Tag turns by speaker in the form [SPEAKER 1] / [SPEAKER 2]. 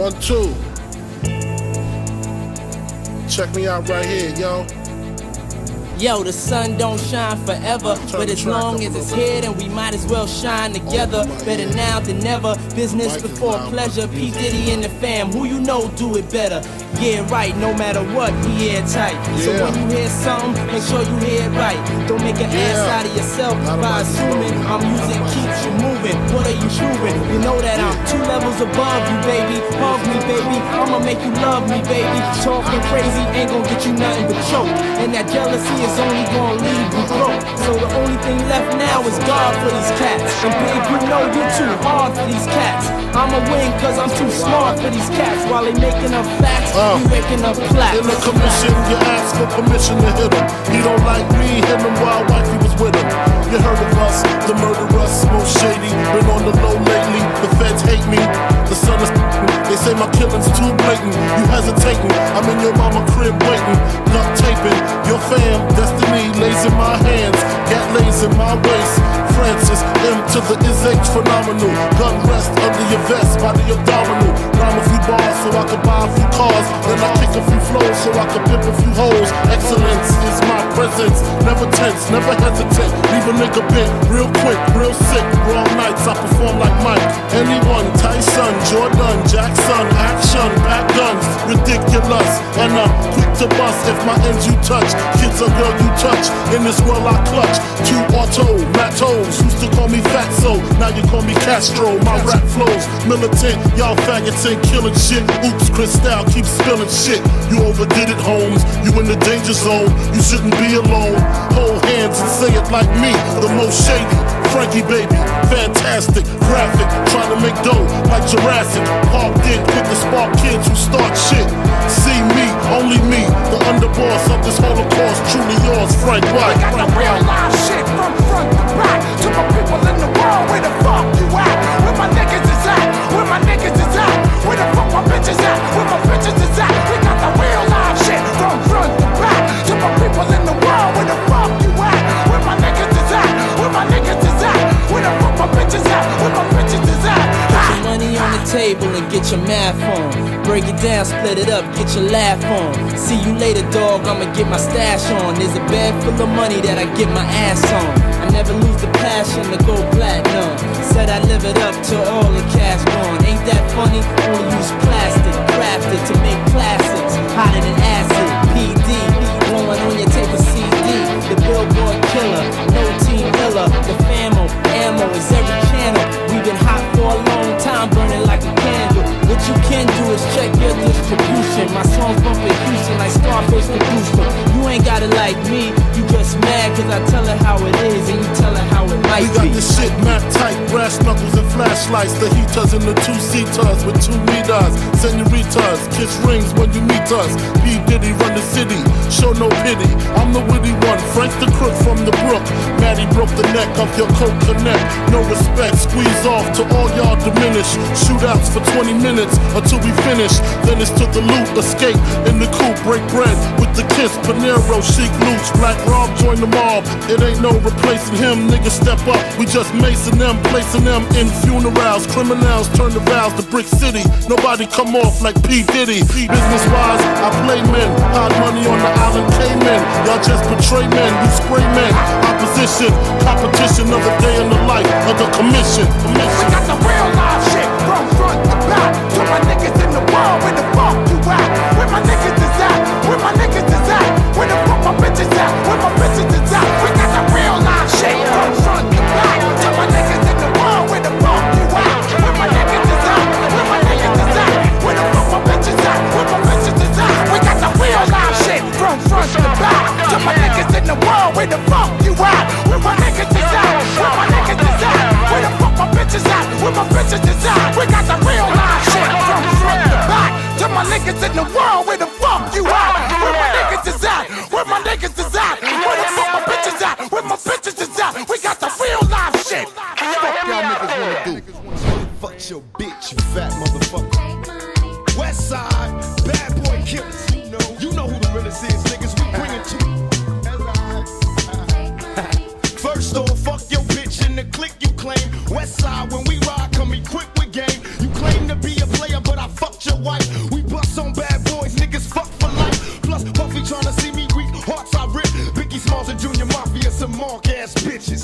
[SPEAKER 1] One. Two. Check me out right here, yo.
[SPEAKER 2] Yo, the sun don't shine forever, but as long as it's here, then we might as well shine together. Better now than never. Business before pleasure. P Diddy and the fam, who you know do it better. Yeah, right. No matter what, we airtight. So when you hear something, make sure you hear it right. Don't make an ass out of yourself
[SPEAKER 1] Not
[SPEAKER 2] by assuming music keeps you moving. What are you proving? You know that I'm two levels above you, baby. Hug me, baby. I'ma make you love me, baby. Talking crazy ain't gonna get you nothing but choke. And that jealousy is only gonna leave you broke. So the only thing left now is God for these cats. And big, you know you're too hard for these cats. I'ma win cause I'm too smart for these cats. While they making up facts,
[SPEAKER 1] Uh.
[SPEAKER 2] you making up plaques.
[SPEAKER 1] In the commission, you ask for permission to hit him. He don't like me, hit him while wifey was with him. You heard of us, the murderers, most shady. Been on the low lately, the feds hate me. The sun is they say my killing's too blatant. You hesitating, I'm in your mama crib waiting. Duct taping, your fam, destiny lays in my hands. Gat lays in my waist. Francis The is H phenomenal. Gun rest under your vest, body abdominal. Rhyme a few bars so I can buy a few cars. Then I kick a few flows so I can pimp a few hoes. Excellence is my presence. Never tense, never hesitate. Leave a nigga bent real quick, real sick. Wrong nights, I perform like Mike. Anyone, Tyson, Jordan, Jackson, action, back guns, ridiculous. And I'm quick to bust if my ends you touch. Kids or girl you touch. In this world I clutch. Two auto, Matos. Used to call me Fatso, now you call me Castro. My rap flows militant. Y'all faggots ain't killing shit. Oops, Cristal keeps spilling shit. You overdid it, Holmes. You in the danger zone. You shouldn't be alone. Hold hands and say it like me, the most shady. Frankie baby, fantastic, graphic, trying to make dough like Jurassic. Parked in, quick to spark kids who start shit. See me, only me, the underboss of this Holocaust, truly yours, Frank White.
[SPEAKER 3] got the real live shit from front to back. To my people in the world, where the fuck you at? Where my niggas is at? Where my niggas is at? Where the fuck my bitches at? Where my bitches is at?
[SPEAKER 2] Get your math on. Break it down, split it up, get your laugh on. See you later, dog. I'ma get my stash on. There's a bag full of money that I get my ass on. I never lose the passion to go platinum. Said I live it up till all the cash gone. Ain't that funny? Only use got
[SPEAKER 1] this shit map tight, brass knuckles and flashlights. The heaters and the two seaters with two meters. Senoritas, kiss rings when you meet us. P. Diddy run the city, show no pity. I'm the witty one, Frank the crook from the brook. Maddie broke the neck of your coke connect. No respect, squeeze off to all y'all diminish. Shootouts for 20 minutes until we finish. Then it's to the loot, escape in the coupe, break bread with the kiss. Panero, chic loots, Black Rob join the mob. It ain't no replacing him, niggas step up. We just macing them, placing them in funerals. Criminals turn the vows to Brick City. Nobody come off like P. Diddy. Business wise, I play men. Hide money on the island Cayman. Y'all just betray men, you spray men. Opposition, competition of a day in the life of the commission.
[SPEAKER 3] We
[SPEAKER 1] commission.
[SPEAKER 3] got the real live shit from front to back. To my niggas in the world, back. To my niggas in the world, where the fuck you at? Where my niggas is at? Where my niggas is at? Where the fuck my bitches at? Where my bitches is at? We got the real live shit from front to back. To my niggas in the world, where the fuck you at? Where my niggas is at? Where my niggas is at? Where the fuck my bitches at? Where my bitches is at? We got the real live shit. Fuck y'all niggas wanna do? Fuck your bitch, you fat motherfucker. West side, bad boy killers. You know who the realest is, niggas. side when we ride. Come equipped with game. You claim to
[SPEAKER 4] be a player, but I fucked your wife. We bust on bad boys, niggas fuck for life. Plus, Puffy trying to see me weak, hearts I rip. Biggie Smalls and Junior Mafia, some mark ass bitches.